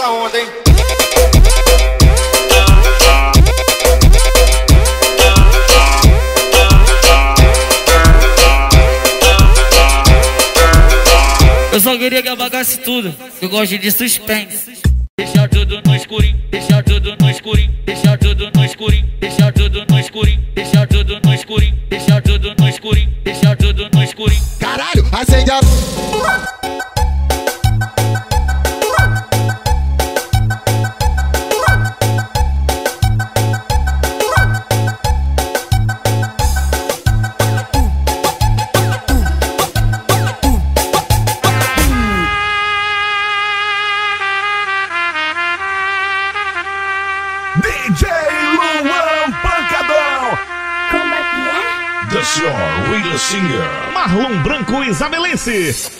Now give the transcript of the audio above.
essa onda, hein? Eu só queria que abagasse tudo, eu gosto de suspense. Deixar tudo no escurinho, deixar tudo no escurinho, deixar tudo no escurinho, deixar tudo no escurinho, deixar tudo no escurinho, deixar tudo no escurinho, deixar tudo no escurinho. Caralho, acende a Singer. Marlon Branco Isabelense.